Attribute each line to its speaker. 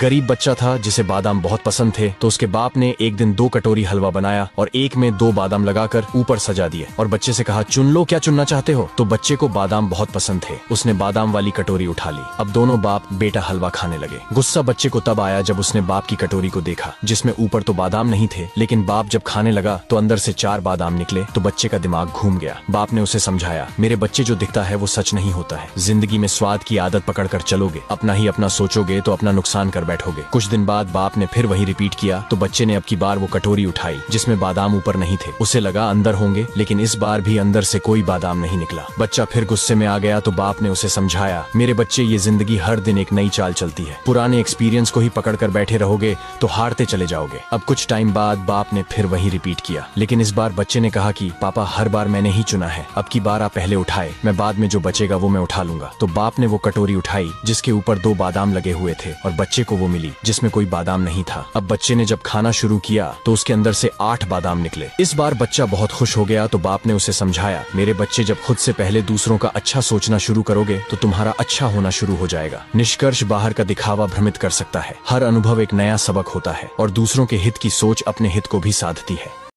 Speaker 1: गरीब बच्चा था जिसे बादाम बहुत पसंद थे तो उसके बाप ने एक दिन दो कटोरी हलवा बनाया और एक में दो बादाम लगाकर ऊपर सजा दिए। और बच्चे से कहा, चुन लो, क्या चुनना चाहते हो? तो बच्चे को बादाम बहुत पसंद थे। उसने बादाम वाली कटोरी उठा ली। अब दोनों बाप बेटा हलवा खाने लगे। गुस्सा बच्चे को तब आया जब उसने बाप की कटोरी को देखा, जिसमें ऊपर तो बादाम नहीं थे, लेकिन बाप जब खाने लगा तो अंदर से चार बादाम निकले तो बच्चे का दिमाग घूम गया। बाप ने उसे समझाया, मेरे बच्चे जो दिखता है, वो सच नहीं होता है। ज़िंदगी में स्वाद की आदत पकड़ चलोगे। अपना ही अपना सोचोगे तो अपना नुकसान कर बैठोगे। कुछ दिन बाद बाप ने फिर वही रिपीट किया तो बच्चे ने अब की बार वो कटोरी उठाई, जिसमें बादाम ऊपर नहीं थे। उसे लगा अंदर होंगे, लेकिन इस बार भी अंदर से कोई बादाम नहीं निकला। बच्चा फिर गुस्से में आ गया तो बाप ने उसे समझाया, मेरे बच्चे, ये ज़िंदगी हर दिन एक नई चाल चलती है। पुराने एक्सपीरियंस को ही पकड़ कर बैठे रहोगे तो हारते चले जाओगे। अब कुछ टाइम बाद बाप ने फिर वही रिपीट किया। लेकिन इस बार बच्चे ने कहा कि, पापा, हर बार मैंने ही चुना है। अब की बार आप पहले उठाए, मैं बाद में जो बचेगा वो मैं उठा लूँगा। तो बाप ने वो कटोरी उठाई, जिसके ऊपर दो बादाम लगे हुए थे, और बच्चे को वो मिली, जिसमें कोई बादाम नहीं था। अब बच्चे ने जब खाना शुरू किया तो उसके अंदर से आठ बादाम निकले। इस बार बच्चा बहुत खुश हो गया तो बाप ने उसे समझाया, मेरे बच्चे जब खुद से पहले दूसरों का अच्छा सोचना शुरू करोगे तो तुम्हारा अच्छा होना शुरू हो जाएगा। निष्कर्ष बाहर का दिखावा भ्रमित कर सकता है। हर अनुभव एक नया सबक होता है, और दूसरों के हित की सोच अपने हित को भी साधती है।